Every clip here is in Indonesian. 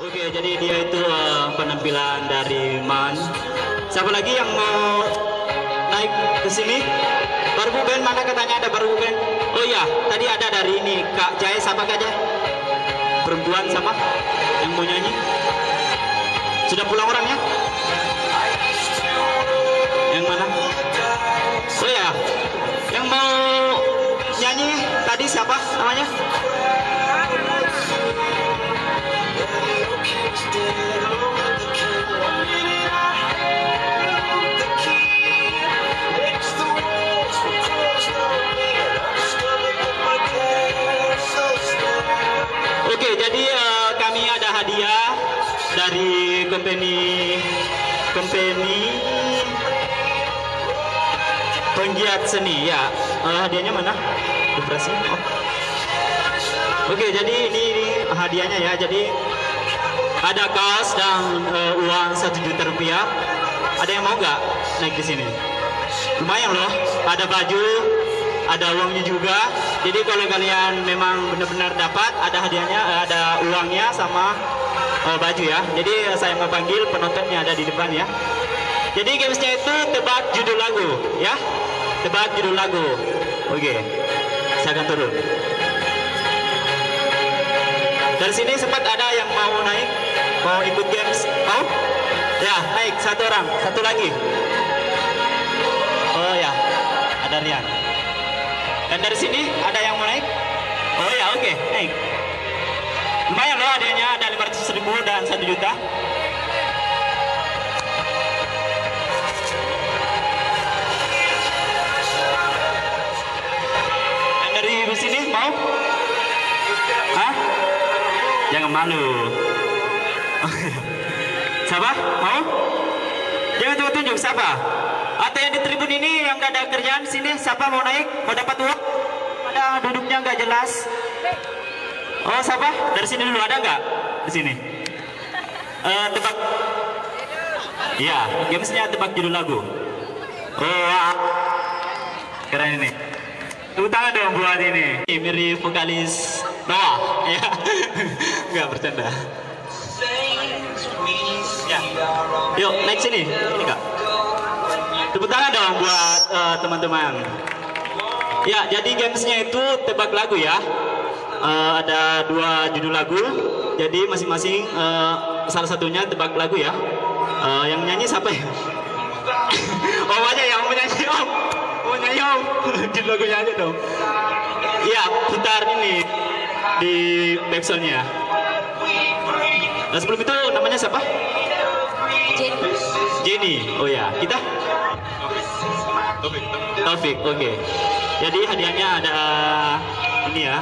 Oke, jadi dia itu eh, penampilan dari Man. Siapa lagi yang mau naik ke sini? Baru bukan mana katanya ada baru bukan? Oh iya, tadi ada dari ini Kak Jaya siapa Kak Jaya? Perempuan sama yang mau nyanyi? Sudah pulang orangnya? Yang mana? Oh ya, yang mau nyanyi tadi siapa namanya? Penggiat seni ya. Eh, hadiahnya mana? Depresi. Oh. Oke, jadi ini, ini hadiahnya ya. Jadi ada kaos dan eh, uang satu juta rupiah. Ada yang mau nggak naik di sini? Lumayan loh. Ada baju, ada uangnya juga. Jadi kalau kalian memang benar-benar dapat, ada hadiahnya, eh, ada uangnya sama eh, baju ya. Jadi saya mau panggil penontonnya ada di depan ya. Jadi gamesnya itu tebak judul lagu ya. Tebak judul lagu. Oke, saya akan turun. Dari sini sempat ada yang mau naik, mau ikut games, mau? Ya, naik satu orang, satu lagi. Oh ya, ada Rian. Dan dari sini ada yang mau naik? Oh ya, oke, naik. Lumayan loh adanya ada 500 ribu dan 1 juta. Malu. Siapa? Mau? Jangan tunjuk-tunjuk siapa? Atau yang di tribun ini yang gak ada kerjaan sini siapa mau naik? Mau dapat uang? Ada duduknya nggak jelas. Oh siapa? Dari sini dulu ada nggak? Di sini. Eh tebak. Iya, gamesnya tebak judul lagu. Oh, ah. keren ini. Tepuk tangan dong buat ini. Ini mirip vokalis Noah. Ya, nggak bercanda. Ya. Yuk, naik sini. Ini kak. Tepuk tangan dong buat eh, teman-teman. Ya, jadi gamesnya itu tebak lagu ya. Eh, ada dua judul lagu. Jadi masing-masing eh, salah satunya tebak lagu ya. Eh, yang nyanyi siapa ya? oh aja yang mau nyanyi om. Mau nyanyi om. Judul lagunya aja dong. Iya, putar ini di backsoundnya. Nah, sebelum itu namanya siapa? Jenny. Jenny. Oh ya, kita? Taufik. Oke. Jadi hadiahnya ada ini ya.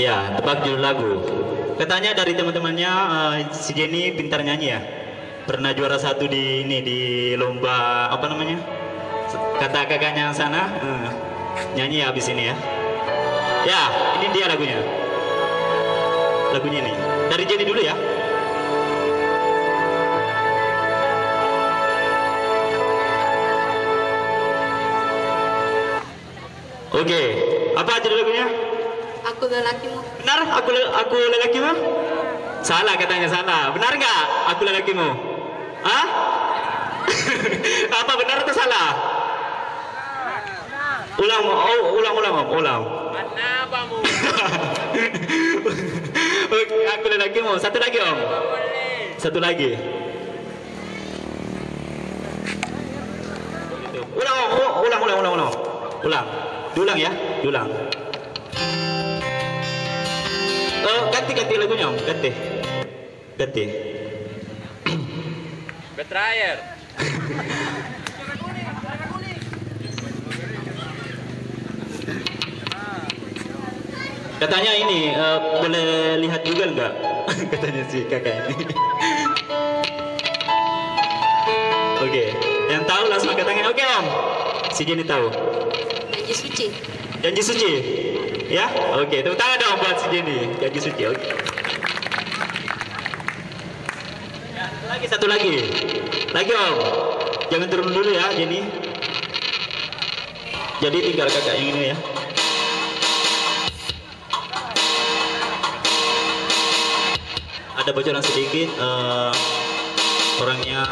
Ya, tebak judul lagu. Katanya dari teman-temannya eh, si Jenny pintar nyanyi ya. Pernah juara satu di ini di lomba apa namanya? Kata kakaknya yang sana eh, nyanyi ya habis ini ya. Ya, ini dia lagunya. Lagunya ini. Dari Jenny dulu ya. Oke, apa judul lagunya? Aku lelakimu. Benar aku le- aku lelakimu? Salah katanya salah. Benar nggak aku lelakimu? Hah? Apa benar atau salah? Ulang, oh, ulang, ulang, om, ulang. Oke, aku lelakimu. Satu lagi om. Satu lagi. Ulang, om. Oh, ulang, ulang, ulang, ulang. Ulang. Diulang ya, diulang. Eh, ganti ganti lagunya om, ganti, ganti. Betrayer. Katanya ini eh, boleh lihat Google nggak? Katanya si kakak ini. Oke, yang tahu langsung angkat tangan. Oke om, si Jenny tahu. Janji suci. Janji suci, ya? Oke, tepuk tangan dong buat si Jenny. Janji suci, oke. Ya, satu lagi, satu lagi. Lagi om, jangan turun dulu ya Jenny. Jadi tinggal kakak yang ini ya. Ada bocoran sedikit. eh, orangnya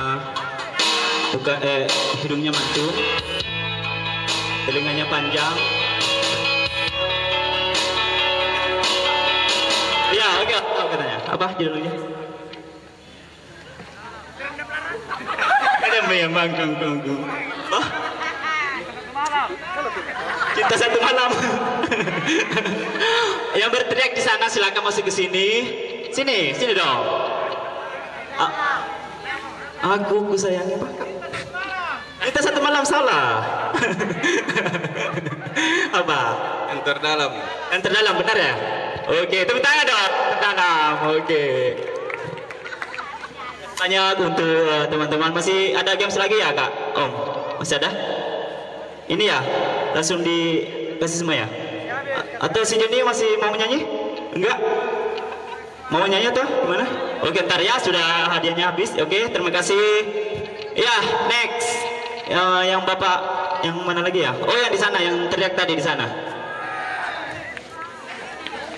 bukan eh hidungnya mancung, telinganya panjang. Ya, oke, tahu katanya. Apa judulnya? Ada yang bang kung kung kung. Oh? Cinta satu malam. yang berteriak di sana silakan masuk ke sini. Sini, sini dong. A- aku ku sayangi Kita satu malam salah. Apa? Yang terdalam. Yang terdalam benar ya? Oke, tepuk tangan dong. Terdalam. Oke. Tanya untuk eh, teman-teman masih ada games lagi ya kak? Om, masih ada? Ini ya, langsung dikasih semua ya? A- Atau si Joni masih mau nyanyi? Enggak? Mau nyanyi tuh? Gimana? Oke, ntar ya sudah hadiahnya habis. Oke, terima kasih. Ya, next. Ya, yang bapak, yang mana lagi ya? Oh, yang di sana, yang teriak tadi di sana.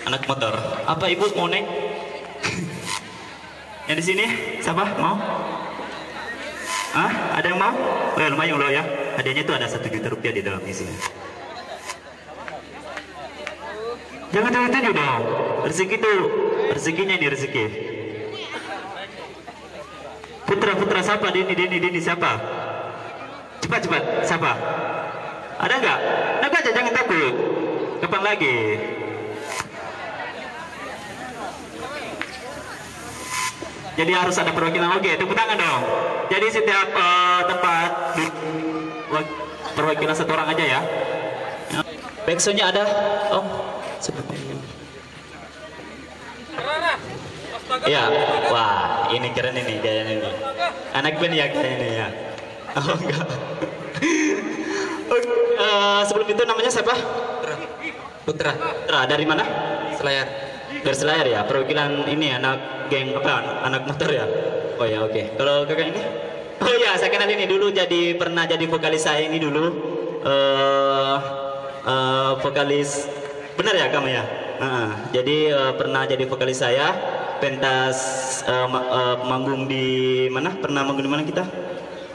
Anak motor. Apa ibu mau naik? yang di sini, siapa mau? Ah, ada yang mau? Oh, ya, lumayan loh ya. Hadiahnya itu ada satu juta rupiah di dalam isinya. Jangan tunjuk dong. Rezeki itu rezekinya ini rezeki. Putra putra siapa? Dini Dini Dini siapa? Cepat cepat siapa? Ada nggak? Nak aja jangan takut. Kapan lagi? Jadi harus ada perwakilan. Oke, tepuk tangan dong. Jadi setiap eh, tempat perwakilan satu orang aja ya. Ya. Backsoundnya ada, Om. Ini. Iya, wah ini keren ini gayanya ini. Anak band ya kayaknya ini ya. Oh enggak. Eh, sebelum itu namanya siapa? Putra. Putra dari mana? Selayar. Dari Selayar ya. Perwakilan ini anak geng apa? Anak motor ya. Oh ya oke. Kalau kakak ini? Oh ya saya kenal ini dulu jadi pernah jadi vokalis saya ini dulu. eh eh, vokalis benar ya kamu ya? Ah, jadi eh, pernah jadi vokalis saya pentas ma- eh, manggung di mana? Pernah manggung di mana kita?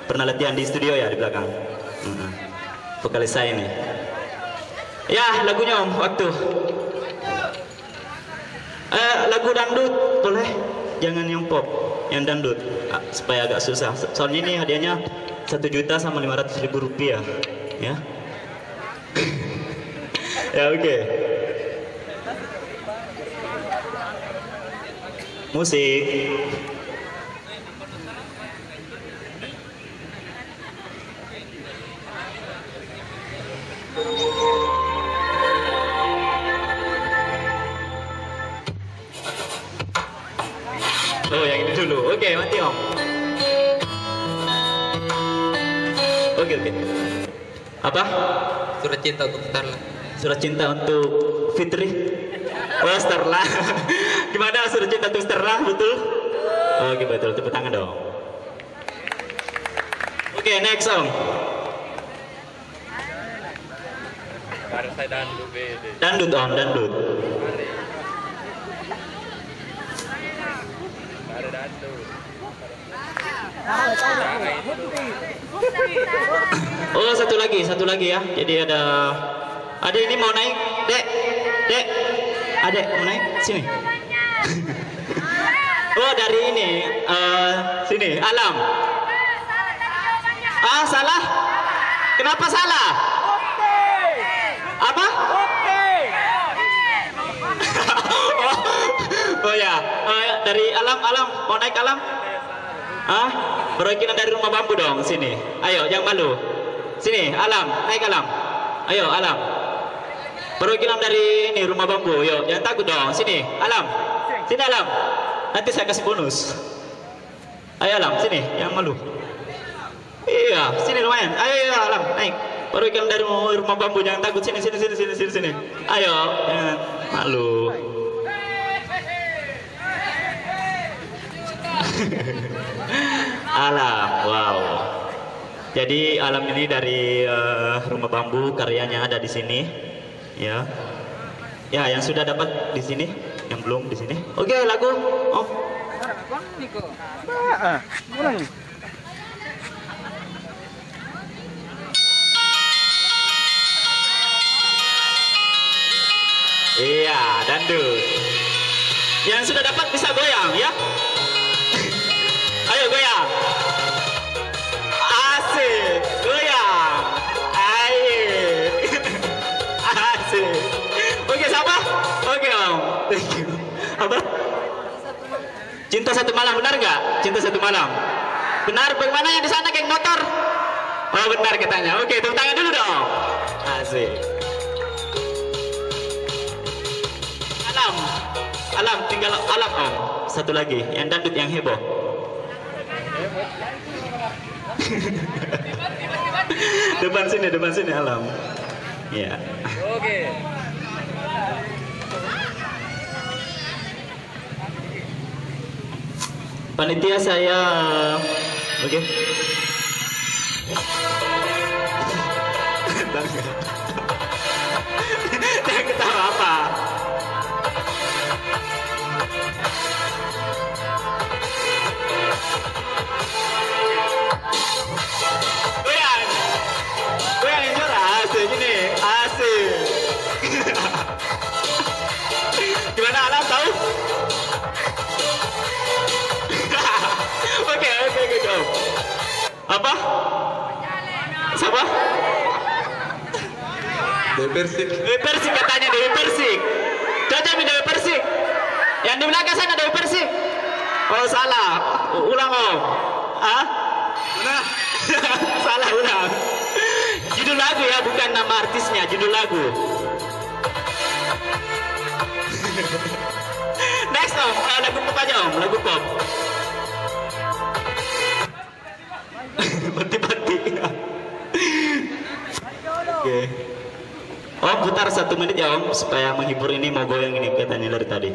Pernah latihan di studio ya di belakang. Mm-mm. Vokalis saya ini. Ya lagunya om waktu. Eh, lagu dangdut boleh? Jangan yang pop, yang dangdut Ah, supaya agak susah. So- Soalnya ini hadiahnya satu juta sama lima ratus ribu rupiah, ya. ya oke. Musik. Oh yang ini dulu. Oke mati om. Oke oke. Apa? Surat cinta untuk Starla. Surat cinta untuk Fitri. Oh Starla. Gimana surat cinta untuk Starla? Betul? Oke betul. Tepuk tangan dong. Oke next saya dan beda. Dandut om dandut. Oh satu lagi satu lagi ya. Jadi ada ada ini mau naik dek dek ada mau naik sini. oh dari ini eh, sini alam. Ah salah. Kenapa salah? Apa? oh, oh ya, Eh, dari alam alam mau naik alam? Ah, perwakilan dari rumah bambu dong sini. Ayo, jangan malu. Sini, alam, naik alam. Ayo, alam. Perwakilan dari ini rumah bambu. Yuk, jangan takut dong. Sini, alam. Sini alam. Nanti saya kasih bonus. Ayo alam, sini, jangan malu. Iya, sini lumayan. Ayo, ayo alam, naik. Perwakilan dari rumah bambu jangan takut sini sini sini sini sini sini. Ayo, jangan malu. Alam, wow. Jadi alam ini dari eh, rumah bambu karyanya ada di sini. Ya. Ya, yang sudah dapat di sini, yang belum di sini. Oke, lagu. Oh. Iya, dandut. Yang sudah dapat bisa goyang ya. Ayo goyang. Cinta satu malam benar nggak? Cinta satu malam. Benar. Bagaimana yang di sana geng motor? Oh benar katanya. Oke, tepuk tangan dulu dong. Asik. Alam, alam tinggal alam om. Satu lagi, yang dandut yang heboh. depan sini, depan sini alam. Ya. Oke. Panitia saya, oke. Jangan Persik. Dewi Persik katanya Dewi Persik. Mi Dewi Persik. Yang di belakang sana Dewi Persik. Oh salah. Ulang om. Ah? Mana? salah ulang. Judul lagu ya, bukan nama artisnya. Judul lagu. Next om, Ah, lagu pop aja om, lagu pop. Bati-bati. Oke. Oh putar satu menit ya om supaya menghibur ini mau goyang ini katanya dari tadi.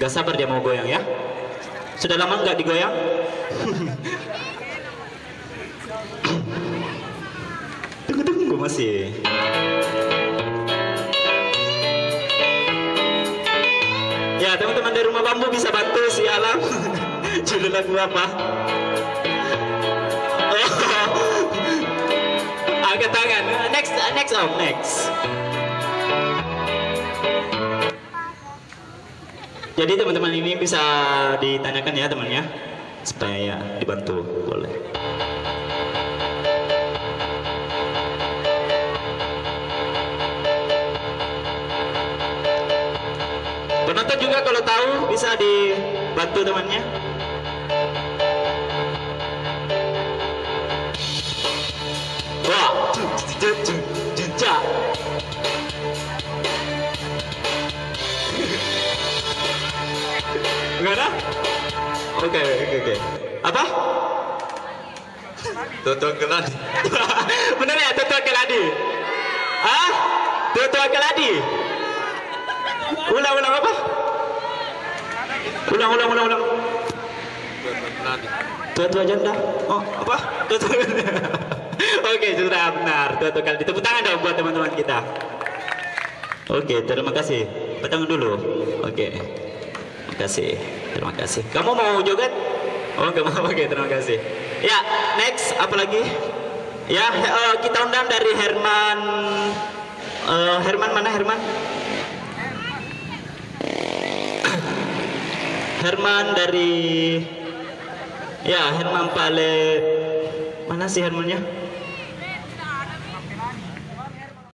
Gak sabar dia mau goyang ya. Sudah lama nggak digoyang? tunggu tunggu masih. Ya teman-teman dari rumah bambu bisa bantu si alam. Judul lagu apa? Angkat tangan. Next, next om, next. Jadi teman-teman ini bisa ditanyakan ya temannya supaya ya dibantu boleh. Penonton juga kalau tahu bisa dibantu temannya. Jejak. Enggak ada? Oke, oke, oke. Apa? Toto Keladi. Bener ya, Toto Keladi? Hah? Toto Keladi? Ulang, ulang apa? Ulang, ulang, ulang, ulang. Toto Keladi. Tua-tua janda. Oh, apa? Tua-tua Oke, sudah benar. Tua-tua kali. Tepuk tangan dong buat teman-teman kita. Oke, terima kasih. Petang dulu. Oke. Terima kasih. Terima kasih. Kamu mau joget? Oh, nggak mau. Oke, terima kasih. Ya, next apa lagi? Ya, eh, kita undang dari Herman. Eh, Herman mana Herman? Herman dari Ya, Herman Pale. Mana sih Hermannya?